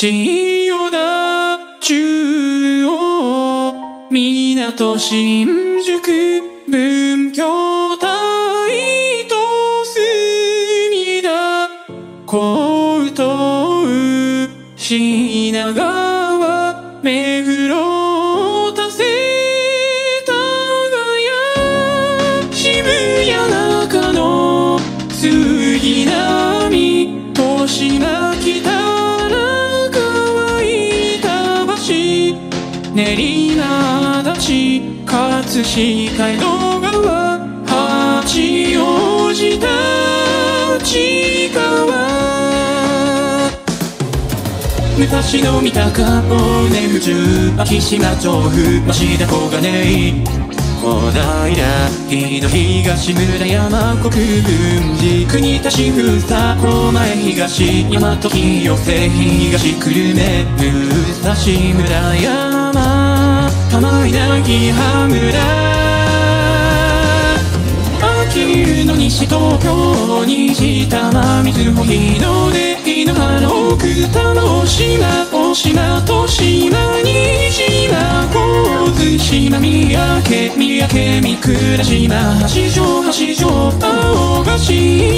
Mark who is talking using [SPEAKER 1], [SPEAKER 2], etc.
[SPEAKER 1] 千代田中央港新宿文京台と隅田江東品川目黒田瀬田谷渋谷中野杉並豊島北練馬立ち葛飾江戸川八王子立川昔の三鷹大根府中昭島調布町田小金井小平日の東村山国分寺国田市封鎖狛前東大和清瀬東久留米武蔵村山玉稲羽村秋の西東京西多摩水穂日の出日の原奥多摩島大島と島に津島三宅三宅三倉島八丈八丈青ヶ島